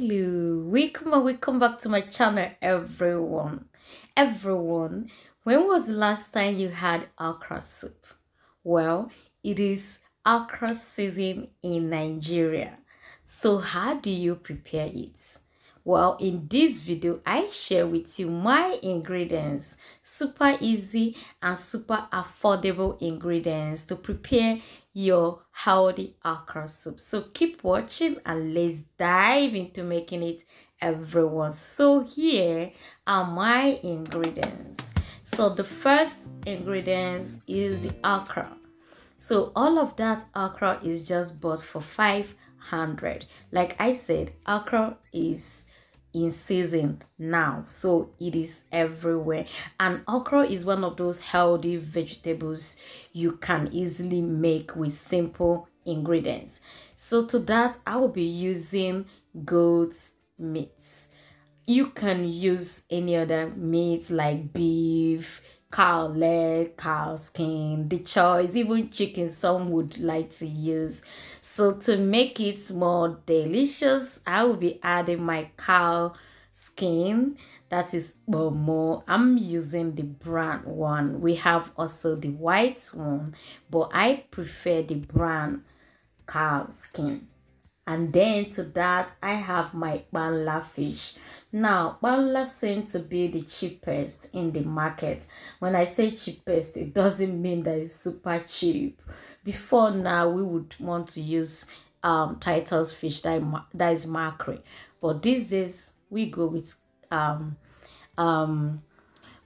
hello. Welcome welcome back to my channel everyone. Everyone when was the last time you had okra soup? Well it is okra season in nigeria. So how do you prepare it well in this video i share with you my ingredients. Super easy and super affordable ingredients to prepare your healthy okra soup. So keep watching and let's dive into making it everyone. So here are my ingredients. So the first ingredients is the okra. So all of that okra is just bought for 500 like i said okra is in season now. So it is everywhere. And okra is one of those healthy vegetables you can easily make with simple ingredients. So to that i will be using goat's meat you can use any other meat like beef cow leg, cow skin, the choice, even chicken some would like to use. So to make it more delicious, I will be adding my cow skin. That is more i'm using the brown one. We have also the white one but i prefer the brown cow skin and then to that i have my banla fish. Now banla seems to be the cheapest in the market. When i say cheapest it doesn't mean that it's super cheap. Before now we would want to use um titus fish that, that is mackerel but these days we go with um um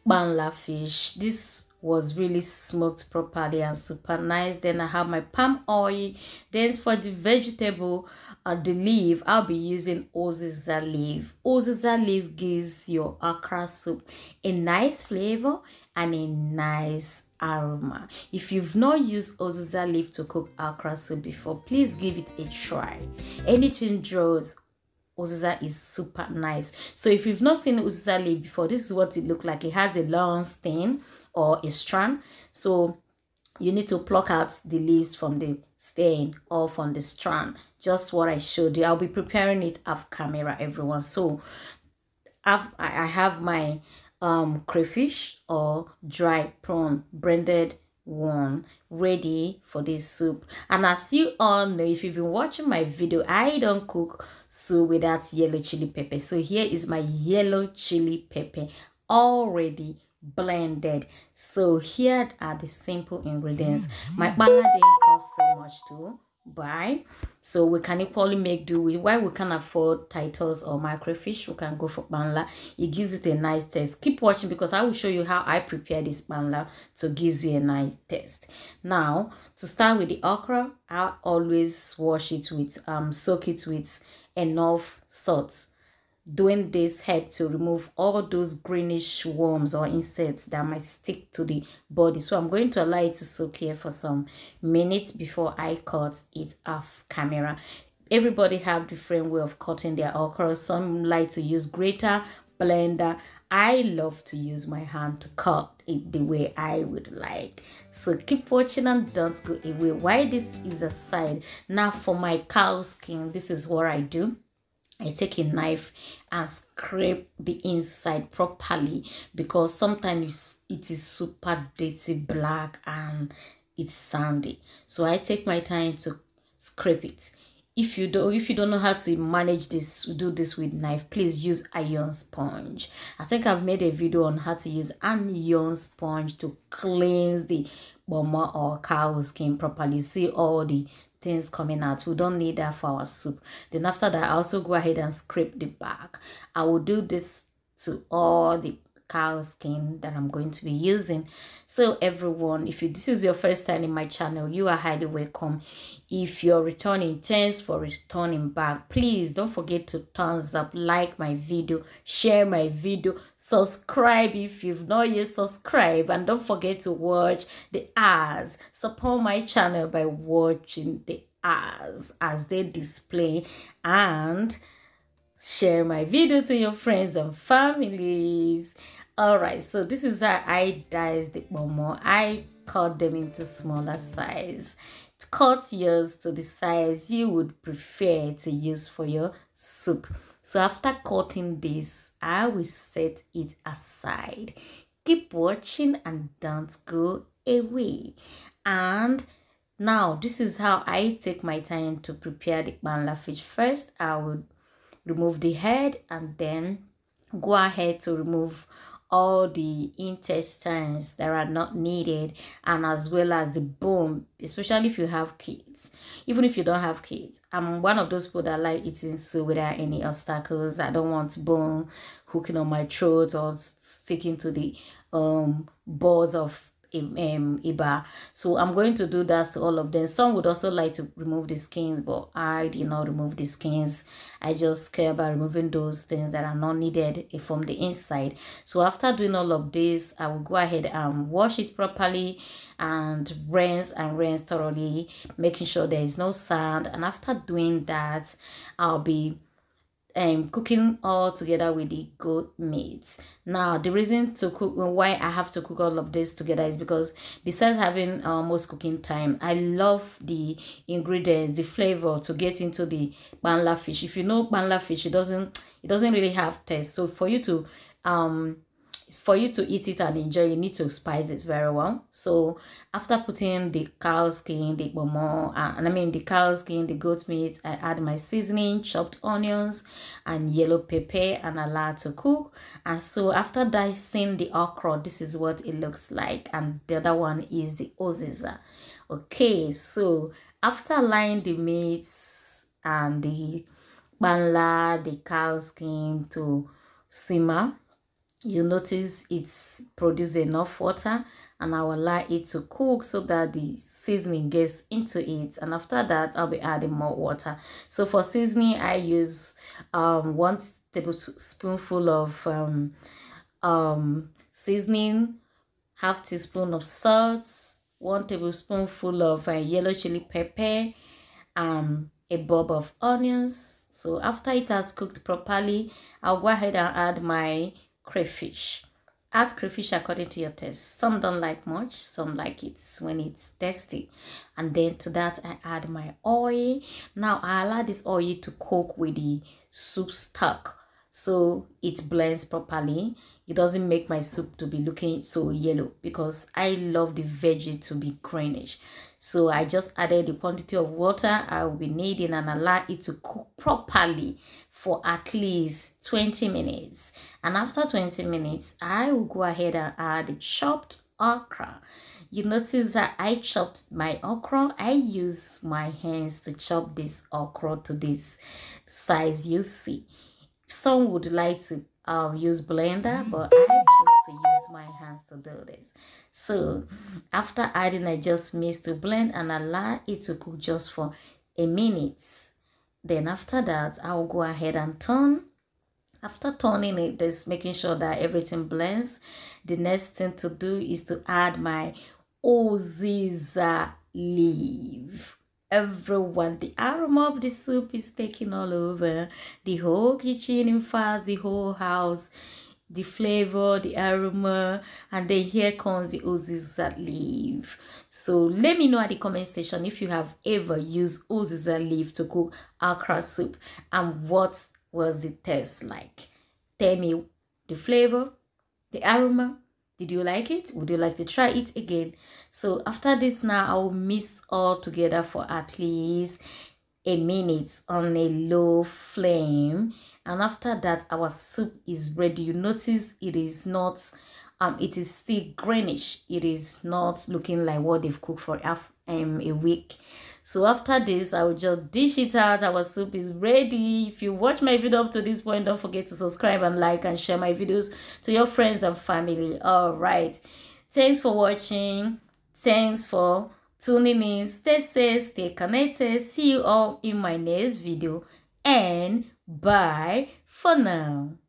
banla fish. This was really smoked properly and super nice. Then i have my palm oil. Then for the vegetable uh, the leaf i'll be using uziza leaf. Uziza leaf gives your okra soup a nice flavor and a nice aroma. If you've not used uziza leaf to cook okra soup before please give it a try. Anything draws Uziza is super nice. So if you've not seen Uziza leaf before, this is what it looks like. It has a long stem or a strand. So you need to pluck out the leaves from the stem or from the strand. Just what I showed you. I'll be preparing it off camera, everyone. So I've, I have my um, crayfish or dry prawn blended one ready for this soup. And as you all know if you've been watching my video i don't cook soup without yellow chili pepper. So here is my yellow chili pepper already blended. So here are the simple ingredients. My banla didn't cost so much too buy. So we can equally make do with why we can afford titles or microfish we can go for banla. It gives it a nice taste. Keep watching because i will show you how i prepare this banla to gives you a nice taste. Now to start with the okra i always wash it with um soak it with enough salt doing this help to remove all those greenish worms or insects that might stick to the body. So i'm going to allow it to soak here for some minutes before i cut it off camera. Everybody have different way of cutting their okra. Some like to use grater blender. I love to use my hand to cut it the way i would like. So keep watching and don't go away. Why this is aside now for my cow skin this is what i do I take a knife and scrape the inside properly because sometimes it is super dirty black and it's sandy. So I take my time to scrape it. If you don't if you don't know how to manage this, do this with knife, please use iron sponge. I think I've made a video on how to use an iron sponge to cleanse the boma or cow skin properly. You see all the things coming out we don't need that for our soup then after that i also go ahead and scrape the back i will do this to all the cow skin that i'm going to be using so everyone if you, this is your first time in my channel you are highly welcome. If you're returning thanks for returning back. Please don't forget to thumbs up like my video share my video subscribe if you've not yet subscribed and don't forget to watch the ads support my channel by watching the ads as they display and share my video to your friends and families all right so this is how i dice the momo i cut them into smaller size. Cut yours to the size you would prefer to use for your soup. So after cutting this i will set it aside. Keep watching and don't go away. And now this is how i take my time to prepare the banla fish. First i would remove the head and then go ahead to remove all the intestines that are not needed and as well as the bone especially if you have kids. Even if you don't have kids i'm one of those people that like eating soup without any obstacles. I don't want bone hooking on my throat or sticking to the um balls of um, Eba. So I'm going to do that to all of them. Some would also like to remove the skins, but I did not remove the skins. I just care about removing those things that are not needed from the inside. So after doing all of this, I will go ahead and wash it properly and rinse and rinse thoroughly, making sure there is no sand. And after doing that, I'll be um cooking all together with the goat meat. Now the reason to cook why i have to cook all of this together is because besides having almost cooking time i love the ingredients the flavor to get into the banla fish. If you know banla fish it doesn't it doesn't really have taste. So for you to um for you to eat it and enjoy, you need to spice it very well. So after putting the cow skin, the bomo, uh, and I mean the cow skin, the goat meat, I add my seasoning, chopped onions, and yellow pepper, and allow to cook. And so after dicing the okra, this is what it looks like. And the other one is the uziza. Okay, so after aligning the meats and the banla, the cow skin to simmer, you notice it's produced enough water and I will allow it to cook so that the seasoning gets into it. And after that I'll be adding more water. So for seasoning I use um, one tablespoonful of um, um, seasoning half teaspoon of salt one tablespoonful of uh, yellow chili pepper um, a bulb of onions. So after it has cooked properly I'll go ahead and add my crayfish. Add crayfish according to your taste. Some don't like much, some like it when it's tasty. And then to that, I add my oil. Now, I allow this oil to cook with the soup stock so it blends properly it doesn't make my soup to be looking so yellow because i love the veggie to be greenish so i just added the quantity of water i will be needing and allow it to cook properly for at least 20 minutes. And after 20 minutes i will go ahead and add the chopped okra. You notice that i chopped my okra. I use my hands to chop this okra to this size you see. Some would like to um, use blender but i choose to use my hands to do this. So after adding i just mix to blend and allow it to cook just for a minute. Then after that i'll go ahead and turn. After turning it just making sure that everything blends. The next thing to do is to add my uziza leaf everyone. The aroma of the soup is taking all over. The whole kitchen, in fact, the whole house. The flavor, the aroma, and then here comes the uziza leaf. So let me know at the comment section if you have ever used uziza leaf to cook okra soup and what was the taste like. Tell me the flavor, the aroma, did you like it? Would you like to try it again? So after this now i will mix all together for at least a minute on a low flame. And after that our soup is ready. You notice it is not um it is still greenish. It is not looking like what they've cooked for half um a week. So after this i will just dish it out. Our soup is ready. If you watch my video up to this point don't forget to subscribe and like and share my videos to your friends and family. All right. Thanks for watching. Thanks for tuning in. Stay safe stay connected. See you all in my next video. And bye for now